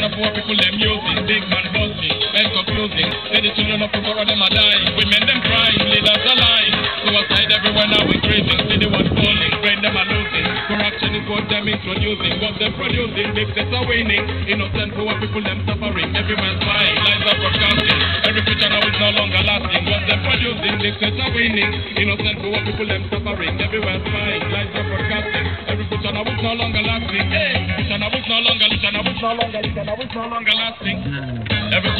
children of poor people them using, big man bossing, bank of closing. Say the children of poor them are dying, women them crying, leaders are lying. Suicide everywhere now increasing, the one falling, brain them are losing. Corruption is what them introducing, what them producing, big sets are winning. Innocent poor people them suffering, everyone's lying, lies are broadcasting. Every future now is no longer lasting, what them producing, big sets are winning. Innocent poor people them suffering, everyone's lying, lies are broadcasting. Every future now is no longer lasting. Hey, now is no longer, future now is no longer, lasting.